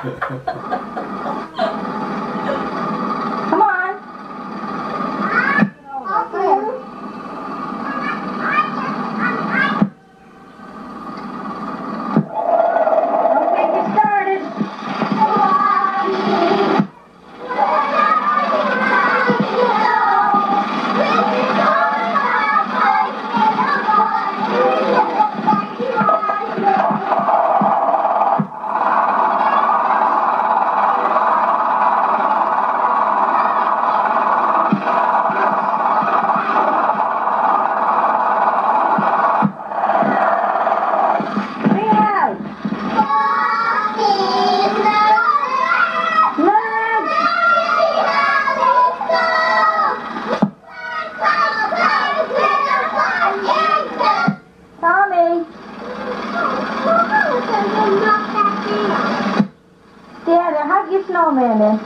Started. Leah, Leah, Tommy, Dad, hug your snowman then.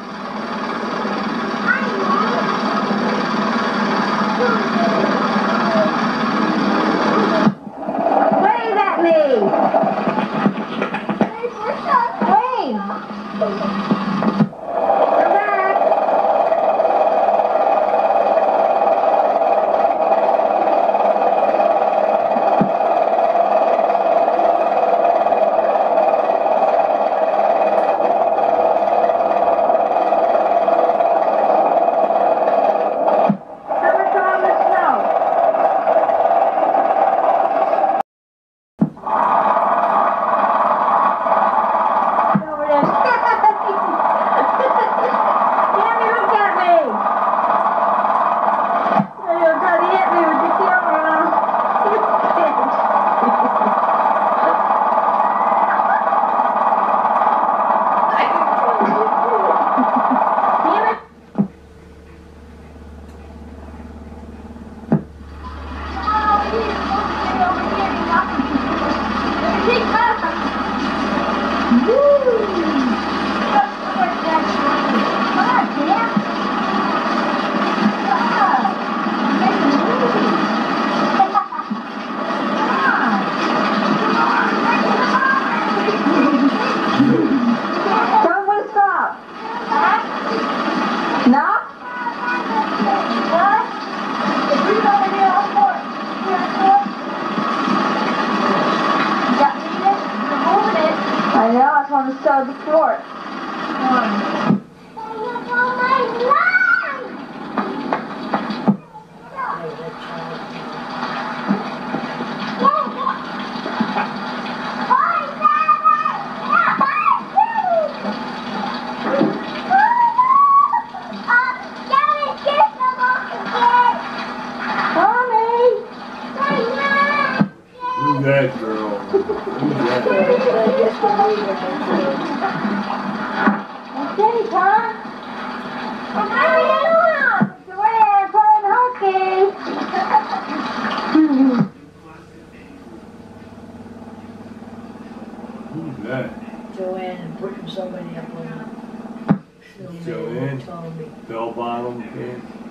No? I know, I just want to sew the short. Mommy! Who's that girl? That? Okay, Tom. Joanne playing hockey. Who's that? Joanne and putting somebody up on. Joanne? Bell bottom pants?